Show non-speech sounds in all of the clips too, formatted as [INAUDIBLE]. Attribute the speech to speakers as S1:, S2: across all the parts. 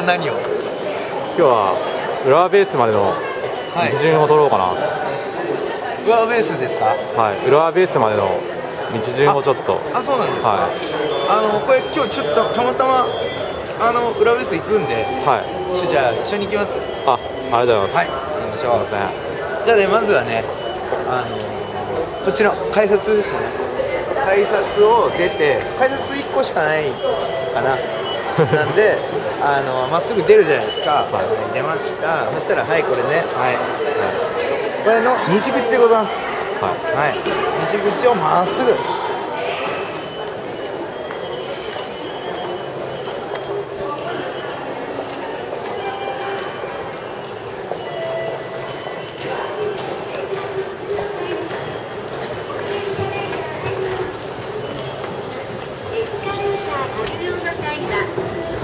S1: は何を？
S2: 今日は浦和ベースまでの
S1: はい。
S2: 道順を取ろうかな、は
S1: 上ベースですか？
S2: い。浦和ベースまでの道順をちょっと。
S1: あそうなんですか、
S2: は
S1: あのこれ今日ちょっとたまたまあの裏ベース行くんで
S2: はい。
S1: じゃあ一緒に行きます？
S2: あありがとうござい
S1: はい。行きましょう。
S2: ます、すいま
S1: じゃあねまずはねあのこっちの改札ですね。改札を出て改札1個しかないかな。なんで [LAUGHS] あのまっすぐ出るじゃないですか、
S2: はい。
S1: 出ました。そしたらはいこれね。はい。これの西口でございます。
S2: はい。
S1: はい。西口をまっすぐ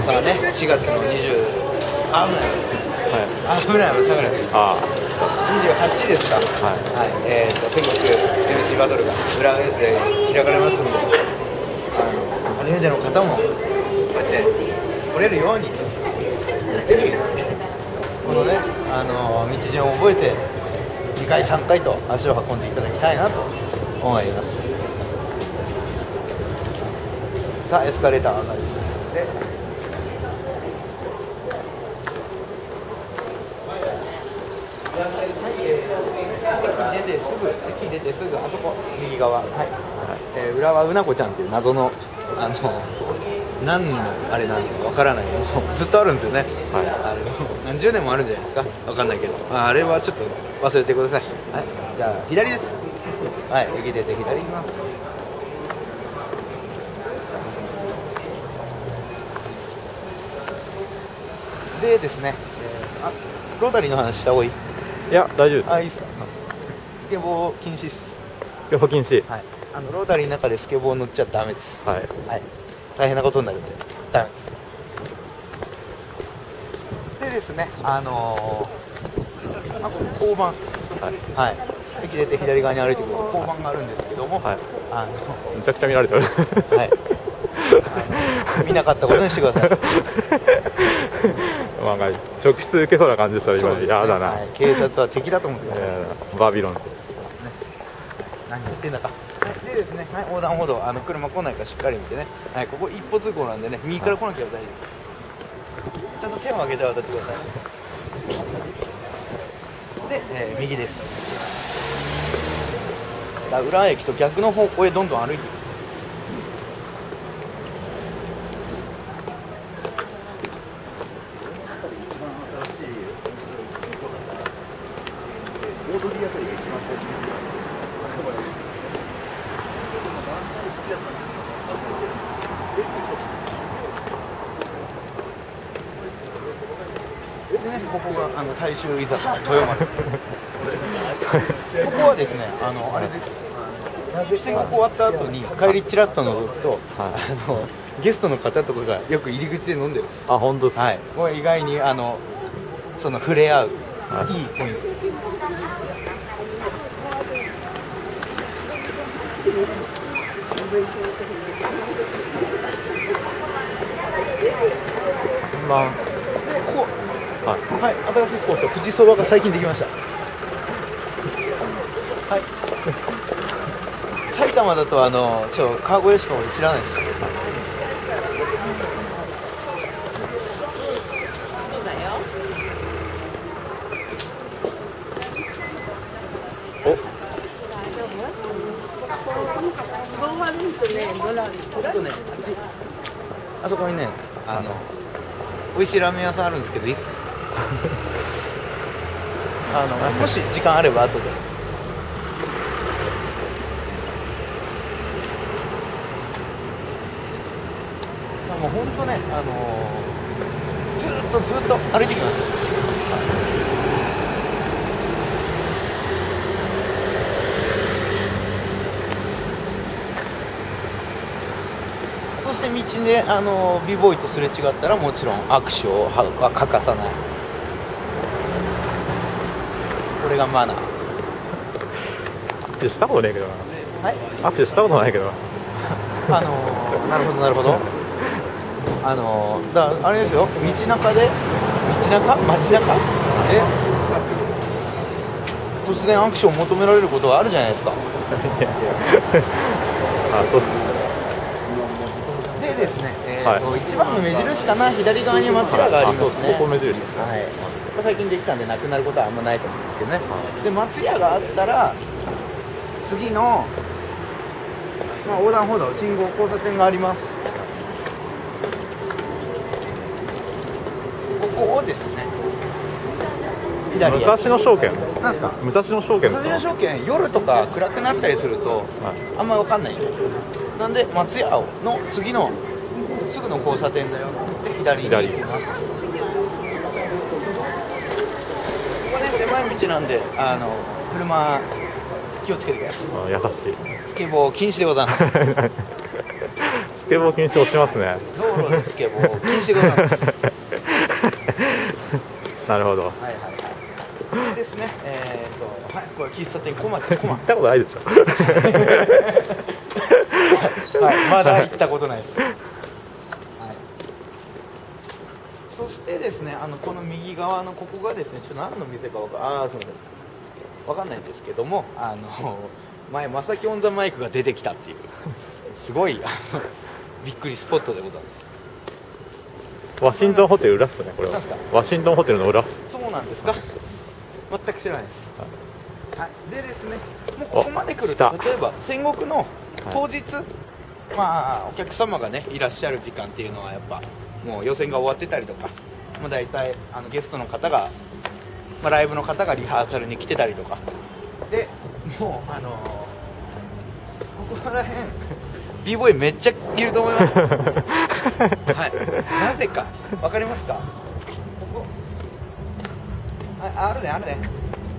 S1: さあね4月の20あ危ない。危ない危ない危ない
S2: あ
S1: 28ですか。
S2: はい。
S1: はい、えー、と全国 MC バトルが浦和 S で開かれますんであの初めての方もこうやって来れるように。ぜひこのねあの道順を覚えて2回3回と足を運んでいただきたいなと思います。さあエスカレーター上がりまして駅出てすぐ駅出てすぐあそこ右側。はい、えー浦和うなこちゃんっていう謎のあの何のあれなんかわからないずっとあるんですよね、
S2: はい。
S1: あれ何十年もあるんじゃないですか。わかんないけど。ああれはちょっと忘れてください。はい。じゃあ左です。はい。駅出て左行きます。でですね、えーあロータリーの話した方がいい？
S2: いや大丈夫です。
S1: あいいですか？スケボー禁止っす。
S2: 両方禁止。
S1: はい。あのロータリーの中でスケボー乗っちゃダメです。
S2: はい。
S1: はい。大変なことになるんでダメです。でですねあのー、あここ交番。
S2: はい。
S1: はい。駅出て左側に歩いてくる交番があるんですけども、
S2: はい。
S1: あ
S2: めちゃくちゃ見られてる。
S1: のはい。あの見なかったことにしてください [LAUGHS]
S2: なんか職質受けそうな感じでした今
S1: ね
S2: やだな、
S1: はい警察は敵だと思ってください
S2: バビロンって
S1: 何言ってんだか、でですね、はい、横断歩道あの車来ないかしっかり見てね、はい、ここ一歩通行なんでね右から来なければ大丈夫ちゃんと手を挙げて渡ってくださいで、えー右ですだから浦和駅と逆の方向へどんどん歩いていくでね、ここがあの大衆居酒屋豊丸。ここはですねあのあれです。戦後終わった後に帰りちらっと覗くと、
S2: はい。
S1: あのゲストの方とかがよく入り口で飲んでるんです。
S2: あ本当ですか、
S1: はい。これ意外にあのその触れ合う、
S2: はい。
S1: い、いポイントです。
S2: こんばんはい
S1: はい、新しいスポーツは富士そばが最近できました。はい。埼玉だとあのちょ川越しか俺知らないです。あそこにね、あの、美味しいラーメン屋さんあるんですけど、いいっす。あの、もし時間あれば後で。もう本当ね、あのーずっとずっと歩いてきます。そして道で、あのー、ビボーイとすれ違ったらもちろん握手をは欠かさないこれがマナー。
S2: 握手したことないけどな。
S1: はい？
S2: 握手したことないけど。[LAUGHS]
S1: あのー、なるほどなるほど。[LAUGHS] あのだからあれですよ。道中で道中？街中？で突然アクションを求められることはあるじゃないですか。[LAUGHS]
S2: あそうっすね。
S1: でですね、えーと
S2: は
S1: 一番の目印かな。左側に松屋がありますね。
S2: あここ目印ですね。
S1: はいこれ最近できたんでなくなることはあんまないと思うんですけどね、で松屋があったら次の、まあ、横断歩道信号交差点があります。ここをですね左へ。
S2: 武蔵野証券。
S1: なんですか？
S2: 武蔵野証券。
S1: 武蔵野証券夜とか暗くなったりすると
S2: はい。
S1: あんまり分かんないよ。なんで松屋の次のすぐの交差点だよで左に行きますここね狭い道なんであの車気をつけてくださ
S2: あ優しい。
S1: いスケボー禁止でございます。[LAUGHS]
S2: スケボー禁止押しますね。
S1: 道路でスケボー禁止でございます。は [LAUGHS] い
S2: なるほど。
S1: はいはいでですねえー、とはいこれ喫茶店コマコマ
S2: 行ったことないでしょ。[LAUGHS]
S1: はい、まだ行ったことないです。はい。そしてですね、あのこの右側のここがですね、ちょっと何の店かわかあーすみません。わかんないんですけども、あの前まさきオンザマイクが出てきたっていうすごいあのびっくりスポットでございます。
S2: ワシントンホテル裏っすねこれはワシントンホテルの裏っす
S1: そうなんですか？全く知らないです。はい。でですね、もうここまで来ると例えば戦国の当日、まあお客様がねいらっしゃる時間っていうのはやっぱもう予選が終わってたりとか、もう大体あのゲストの方が、まあ、ライブの方がリハーサルに来てたりとか、でもうあのーここら辺 b ボーイめっちゃいると思います。[LAUGHS] はい。なぜかわかりますか？ここ。はい、ああるねあるね。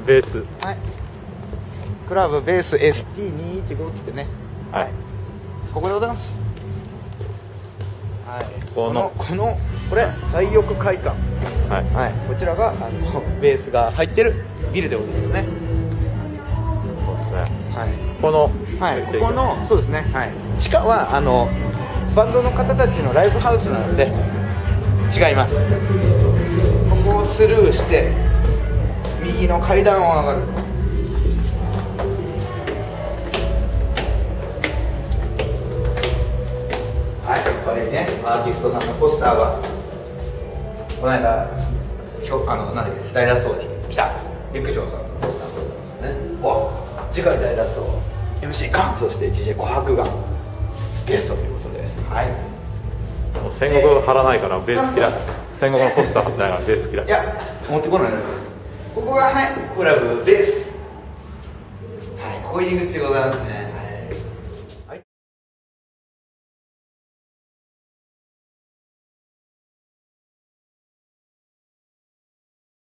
S2: ベース
S1: はい。クラブベース ST215 つってね。
S2: はい
S1: ここでございます。はい。
S2: この
S1: このこれ最翼会館。
S2: はい
S1: はい。こちらがあのベースが入ってるビルでございますね。
S2: そうですね
S1: はい。
S2: この
S1: はい。ここのそうですね。はい。地下はあのバンドの方たちのライブハウスなので違います。ここをスルーして右の階段を上がる。アーティストさんのポスターが、この間、ひょあの、なんだっけ、大脱走に来た、陸上さんのポスターがございますね。お次回大脱走、MC カン、そして DJ 琥珀がゲストということで、はい。
S2: もう戦国貼らないからベース嫌い戦国のポスター貼ってないからベース嫌い
S1: いや、持ってこないのここが、はい、クラブベース。はい、こういう入り口でございますね。